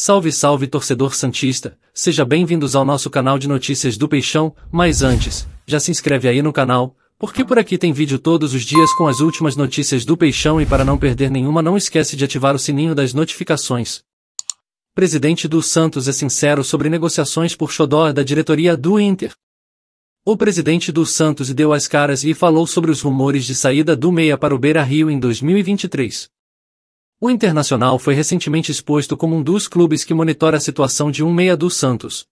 Salve salve torcedor santista, seja bem-vindos ao nosso canal de notícias do Peixão, mas antes, já se inscreve aí no canal, porque por aqui tem vídeo todos os dias com as últimas notícias do Peixão e para não perder nenhuma não esquece de ativar o sininho das notificações. Presidente do Santos é sincero sobre negociações por xodó da diretoria do Inter. O presidente do Santos deu as caras e falou sobre os rumores de saída do Meia para o Beira-Rio em 2023. O Internacional foi recentemente exposto como um dos clubes que monitora a situação de um meia do Santos.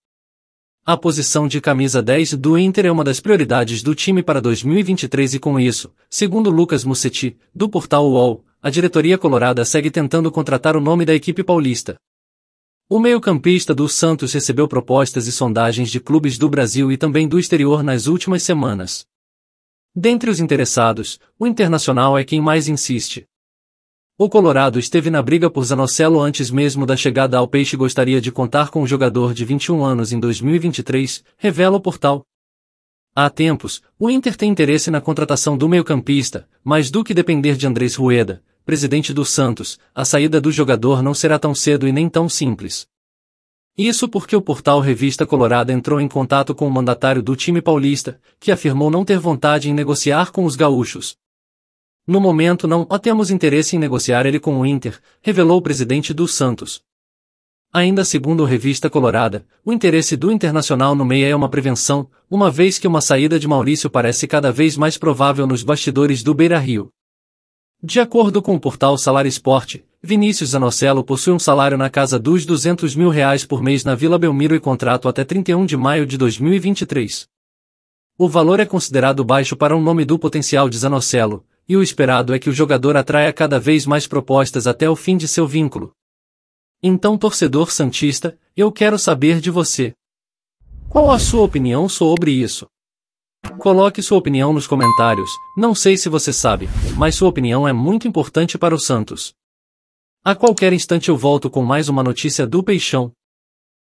A posição de camisa 10 do Inter é uma das prioridades do time para 2023 e com isso, segundo Lucas Mussetti, do portal UOL, a diretoria colorada segue tentando contratar o nome da equipe paulista. O meio-campista do Santos recebeu propostas e sondagens de clubes do Brasil e também do exterior nas últimas semanas. Dentre os interessados, o Internacional é quem mais insiste. O Colorado esteve na briga por Zanocelo antes mesmo da chegada ao Peixe gostaria de contar com o jogador de 21 anos em 2023, revela o portal. Há tempos, o Inter tem interesse na contratação do meio-campista, mas do que depender de Andrés Rueda, presidente do Santos, a saída do jogador não será tão cedo e nem tão simples. Isso porque o portal Revista Colorada entrou em contato com o mandatário do time paulista, que afirmou não ter vontade em negociar com os gaúchos. No momento não temos interesse em negociar ele com o Inter, revelou o presidente do Santos. Ainda segundo a revista Colorada, o interesse do Internacional no meia é uma prevenção, uma vez que uma saída de Maurício parece cada vez mais provável nos bastidores do Beira-Rio. De acordo com o portal Salário Esporte, Vinícius Zanocelo possui um salário na casa dos 200 mil reais por mês na Vila Belmiro e contrato até 31 de maio de 2023. O valor é considerado baixo para um nome do potencial de Zanocelo, e o esperado é que o jogador atraia cada vez mais propostas até o fim de seu vínculo. Então, torcedor santista, eu quero saber de você. Qual a sua opinião sobre isso? Coloque sua opinião nos comentários. Não sei se você sabe, mas sua opinião é muito importante para o Santos. A qualquer instante eu volto com mais uma notícia do Peixão.